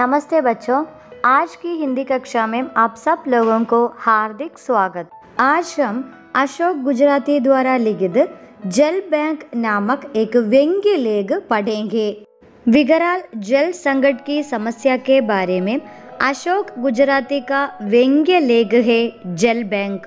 नमस्ते बच्चों, आज की हिंदी कक्षा में आप सब लोगों को हार्दिक स्वागत। आज हम अशोक गुजराती द्वारा लिखित जल बैंक नामक एक व्यंग्य लेख पढ़ेंगे। विकराल जल संकट की समस्या के बारे में अशोक गुजराती का व्यंग्य लेख है जल बैंक।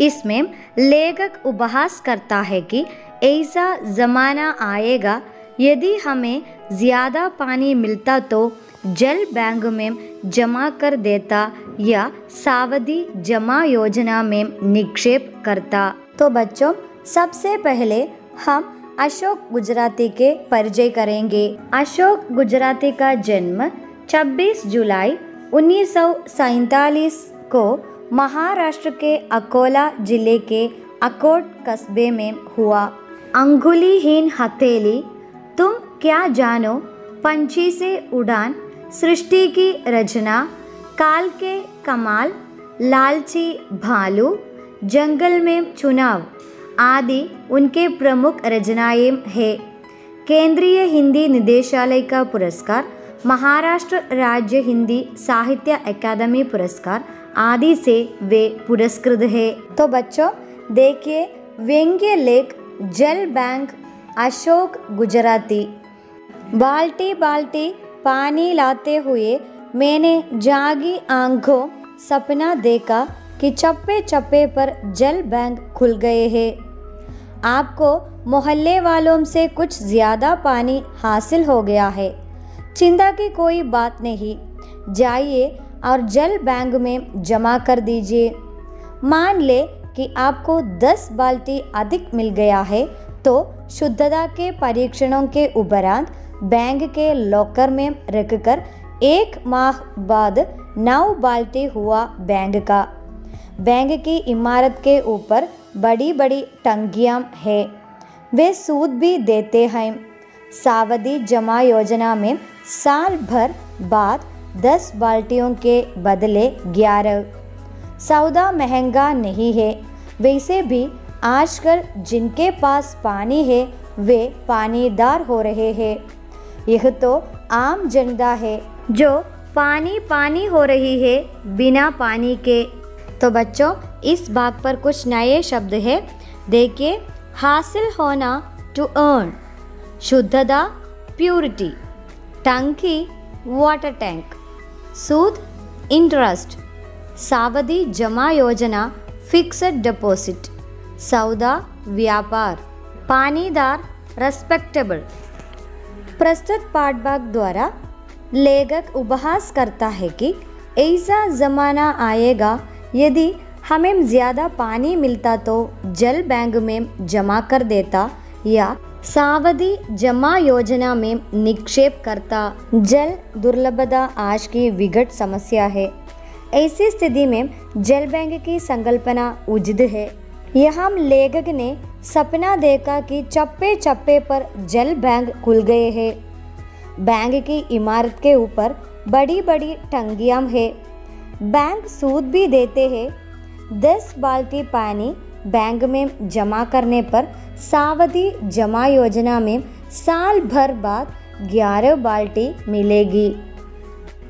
इसमें लेखक उपहास करता है कि ऐसा ज़माना आएगा, यदि हमें ज़्यादा पानी मिलता तो जल बैंक में जमा कर देता या सावधि जमा योजना में निक्षेप करता। तो बच्चों, सबसे पहले हम अशोक गुजराती के परिचय करेंगे। अशोक गुजराती का जन्म 26 जुलाई उन्नीस को महाराष्ट्र के अकोला ज़िले के अकोट कस्बे में हुआ। अंगुलीहीन हथेली, तुम क्या जानो? पंछी से उड़ान सृष्टि की रचना, काल के कमाल, लालची भालू, जंगल में चुनाव आदि उनके प्रमुख रचनाएँ हैं। केंद्रीय हिंदी निदेशालय का पुरस्कार, महाराष्ट्र राज्य हिंदी साहित्य अकादमी पुरस्कार आदि से वे पुरस्कृत है। तो बच्चों, देखिए व्यंग्य लेख जल बैंक अशोक गुजराती। बाल्टी बाल्टी पानी लाते हुए मैंने जागी आँखों सपना देखा कि चप्पे चप्पे पर जल बैंक खुल गए हैं। आपको मोहल्ले वालों से कुछ ज़्यादा पानी हासिल हो गया है। चिंता की कोई बात नहीं। जाइए और जल बैंक में जमा कर दीजिए। मान ले कि आपको 10 बाल्टी अधिक मिल गया है तो शुद्धता के परीक्षणों के उपरांत बैंक के लॉकर में रखकर एक माह बाद नौ बाल्टी हुआ बैंक का। बैंक की इमारत के ऊपर बड़ी बड़ी टंकियाँ है। वे सूद भी देते हैं। सावधि जमा योजना में साल भर बाद दस बाल्टियों के बदले ग्यारह। सौदा महँगा नहीं है। वैसे भी आजकल जिनके पास पानी है, वे पानीदार हो रहे हैं। यह तो आम जनता है जो पानी पानी हो रही है बिना पानी के। तो बच्चों, इस भाग पर कुछ नए शब्द है। देखिए, हासिल होना टू अर्न शुद्धता प्योरिटी टंकी वाटर टैंक सूद इंटरेस्ट सावधि जमा योजना फिक्स्ड डिपॉजिट सौदा, व्यापार। पानीदार रेस्पेक्टेबल प्रस्तुत पाठभाग द्वारा लेखक उपहास करता है कि ऐसा ज़माना आएगा, यदि हमें ज़्यादा पानी मिलता तो जल बैंक में जमा कर देता या सावधि जमा योजना में निक्षेप करता। जल दुर्लभता आज की विकट समस्या है। ऐसी स्थिति में जल बैंक की संकल्पना उचित है। यहाँ लेखक ने सपना देखा कि चप्पे चप्पे पर जल बैंक खुल गए हैं। बैंक की इमारत के ऊपर बड़ी बड़ी टंगियाँ है। बैंक सूद भी देते हैं। दस बाल्टी पानी बैंक में जमा करने पर सावधि जमा योजना में साल भर बाद 11 बाल्टी मिलेगी।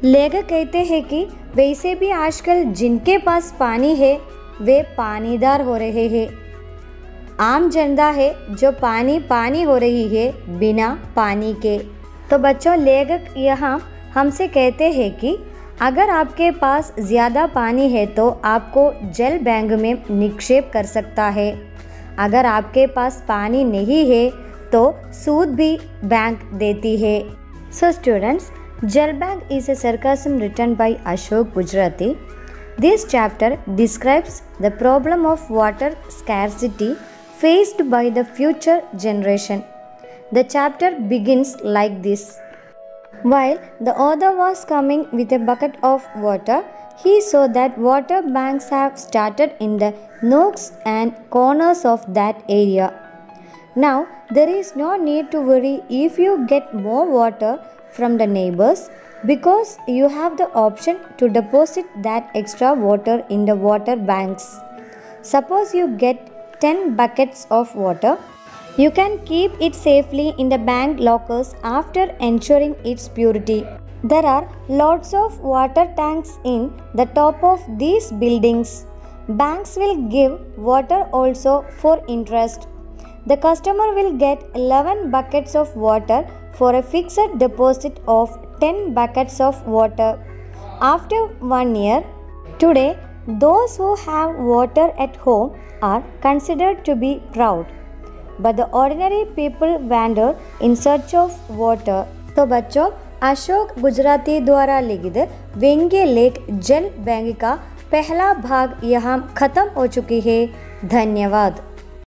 लेखक कहते हैं कि वैसे भी आजकल जिनके पास पानी है, वे पानीदार हो रहे हैं। आम जनता है जो पानी पानी हो रही है बिना पानी के। तो बच्चों, लेखक यहाँ हमसे कहते हैं कि अगर आपके पास ज़्यादा पानी है तो आपको जल बैंक में निक्षेप कर सकता है। अगर आपके पास पानी नहीं है तो सूद भी बैंक देती है। So students jal bank is a sarcasm return by Ashok Gujarati this chapter describes the problem of water scarcity faced by the future generation. The chapter begins like this. While the author was coming with a bucket of water, he saw that water banks have started in the nooks and corners of that area. Now, there is no need to worry if you get more water from the neighbors because you have the option to deposit that extra water in the water banks. Suppose you get 10 buckets of water. You can keep it safely in the bank lockers after ensuring its purity. There are lots of water tanks in the top of these buildings. Banks will give water also for interest. The customer will get 11 buckets of water for a fixed deposit of 10 buckets of water. After one year, today, those who have water at home are considered to be proud. But the ordinary people wander in search of water. तो बच्चों अशोक गुजराती द्वारा लिखित व्यंग्य लेख जल bank का पहला भाग यहाँ खत्म हो चुकी है धन्यवाद